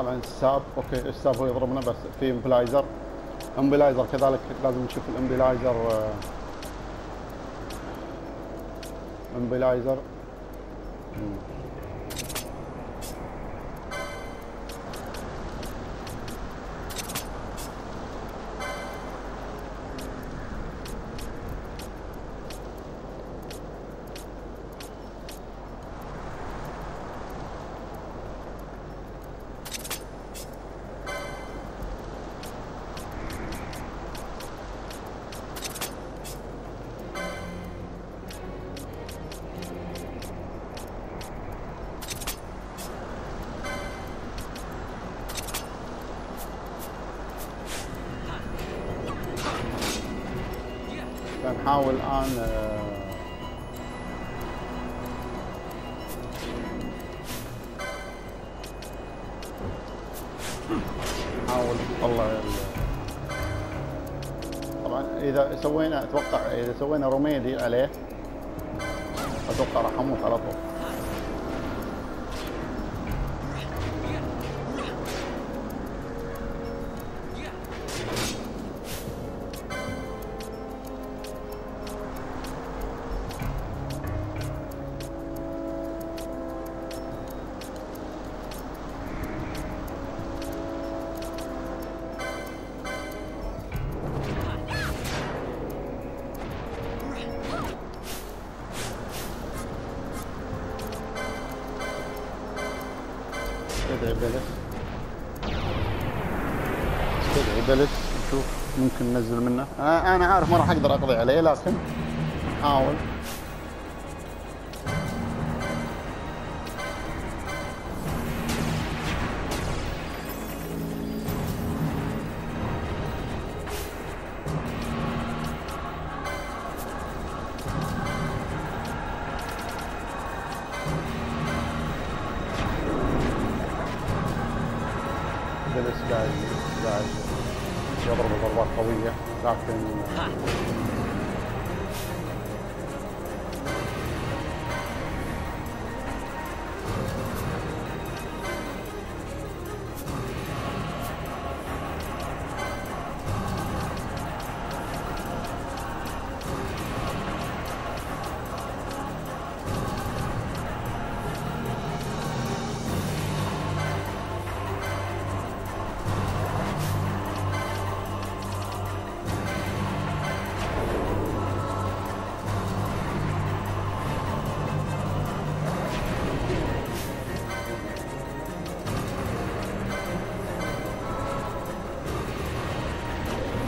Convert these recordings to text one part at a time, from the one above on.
طبعا ال Sap أوكي ال Sap هو يضربنا بس في immobilizer immobilizer كذلك لازم نشوف ال immobilizer آه، immobilizer نحاول الآن آه، نحاول نطلع طبعا إذا سوينا أتوقع إذا سوينا روميدي عليه أتوقع راح أموت على طول. استدعي بلس استدعي بلس نشوف ممكن ننزل منه. أنا أنا عارف ما راح أقدر أقضي عليه لكن حاول. بلس قاعد قاعد يضرب ضربات قوية لكن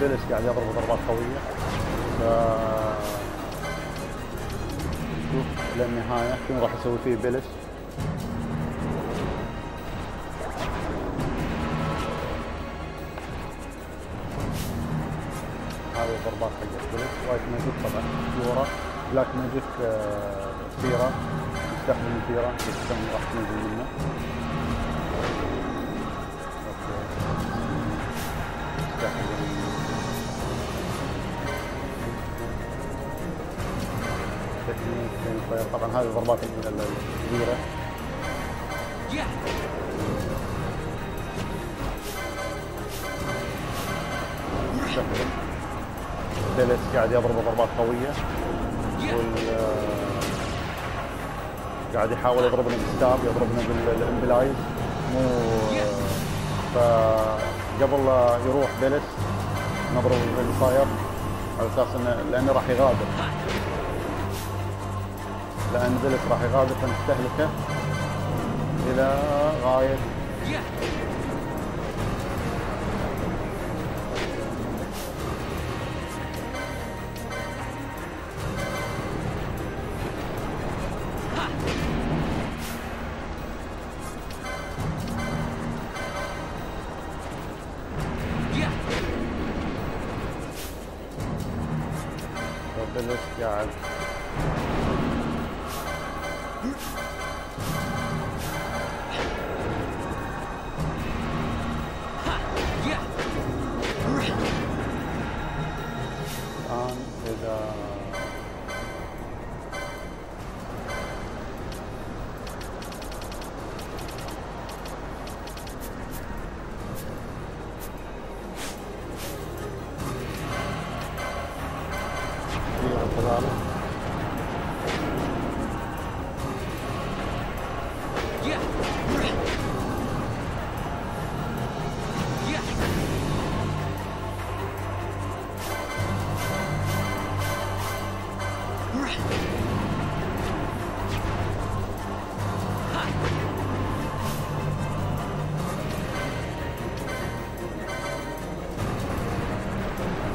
بلس قاعد يضرب ضربات قوية. ف شوف للنهاية شنو راح يسوي فيه بلس هذه الضربات حقت بلس white magic طبعا. Cura black magic آه، Fira. يستخدم ال Fira يستخدم راح تنزل منه. أوكي. طبعا هذه ضربات ال- ال- الكبيرة. يستخدم بيلس قاعد يضرب ضربات قوية. وال قاعد يحاول يضربني بال Stop يضربني بال immobilize مو فقبل يروح بيلس نضرب بالفاير على أساس انه لأنه راح يغادر. لأن بيلس راح يغادر فنستهلكه إلى غاية فبيلس قاعد Colorado.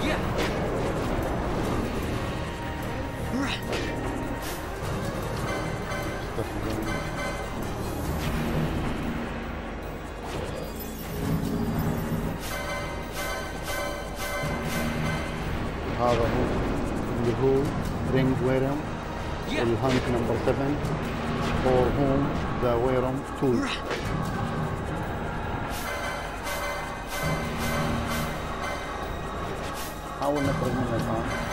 Yeah. هذا هو اللي هو رينج ويرم والهانت نمبر 7 فور هوم ذا ويرم تول حاول نخرج منه الان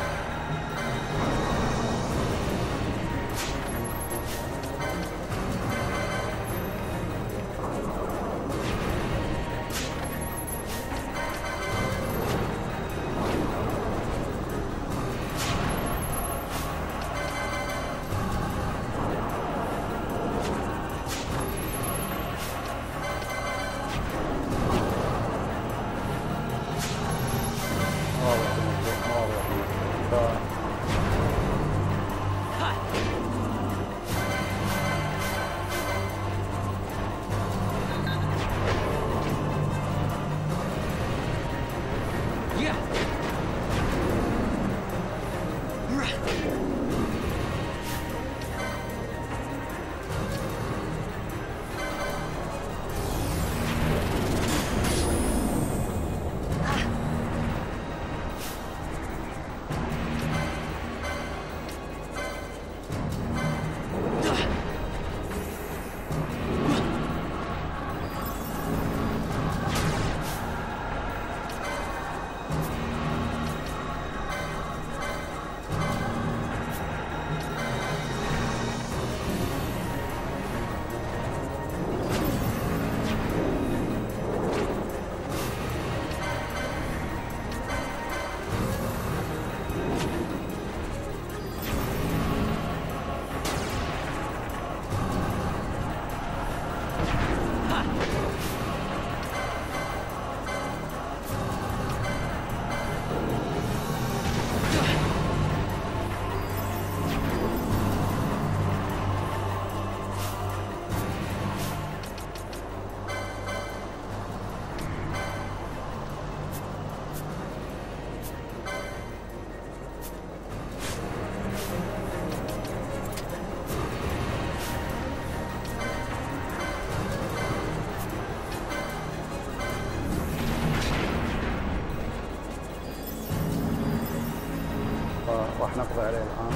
فراح نقضي عليه الآن.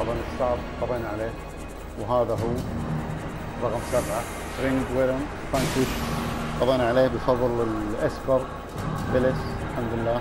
طبعا الستار قضينا عليه. وهذا هو رقم سبعة. Ring Wyrm vanquished قضينا عليه بفضل ال Esper بلس الحمد لله.